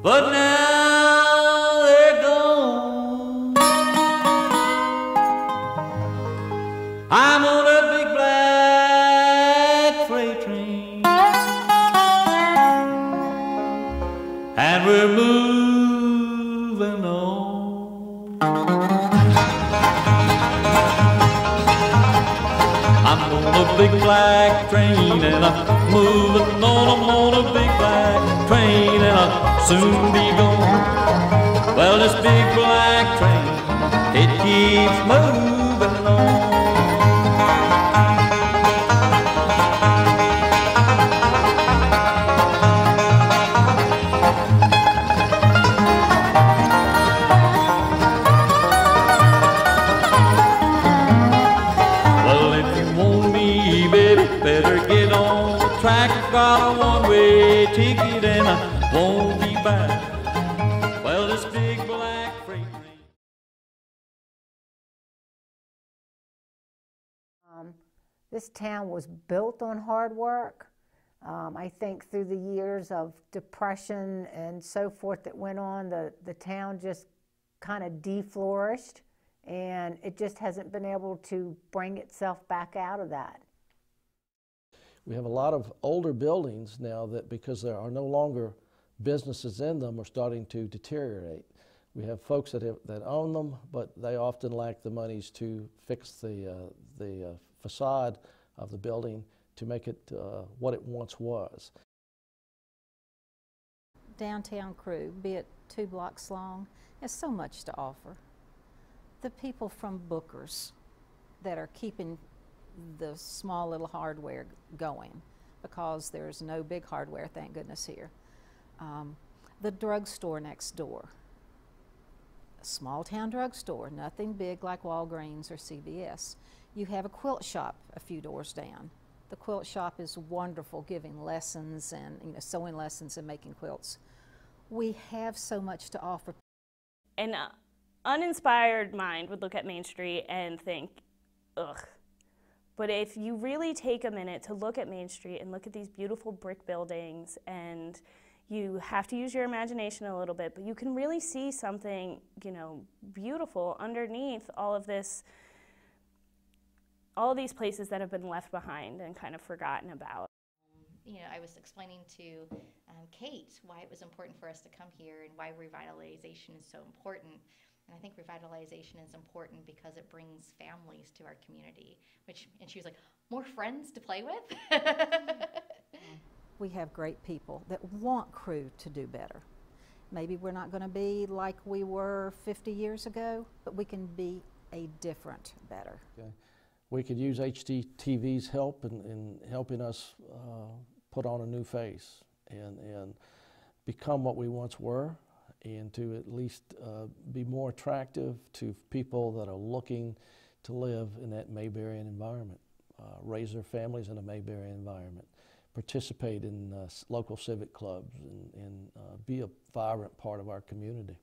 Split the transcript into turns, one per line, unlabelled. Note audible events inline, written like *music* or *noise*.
But now they're gone. I'm on a big black freight train, and we're moving on. I'm on a big black train, and I'm moving on. I'm on a big soon be gone. Well, this big black train, it keeps moving on. Well, if you want me, baby, better get on the track. Got a one-way ticket and I won't be back. Well, this big black freight train.
Um, This town was built on hard work. Um, I think through the years of depression and so forth that went on, the, the town just kind of deflourished and it just hasn't been able to bring itself back out of that.
We have a lot of older buildings now that, because there are no longer businesses in them, are starting to deteriorate. We have folks that, have, that own them, but they often lack the monies to fix the, uh, the uh, facade of the building to make it uh, what it once was.
downtown Crewe, be it two blocks long, has so much to offer. The people from Booker's that are keeping the small little hardware going because there's no big hardware, thank goodness, here. Um, the drugstore next door, a small town drugstore, nothing big like Walgreens or CVS. You have a quilt shop a few doors down. The quilt shop is wonderful, giving lessons and you know sewing lessons and making quilts. We have so much to offer.
An uh, uninspired mind would look at Main Street and think, ugh. But if you really take a minute to look at Main Street and look at these beautiful brick buildings, and you have to use your imagination a little bit, but you can really see something, you know, beautiful underneath all of this, all of these places that have been left behind and kind of forgotten about.
you know, I was explaining to um, Kate why it was important for us to come here and why revitalization is so important. And I think revitalization is important because it brings families to our community. Which, and she was like, more friends to play with. *laughs*
We have great people that want Crewe to do better. Maybe we're not going to be like we were 50 years ago, but we can be a different better.
Okay? We could use HGTV's help in, in helping us uh, put on a new face and, and become what we once were and to at least uh, be more attractive to people that are looking to live in that Mayberryan environment, uh, raise their families in a Mayberryan environment, participate in uh, local civic clubs, and, and uh, be a vibrant part of our community.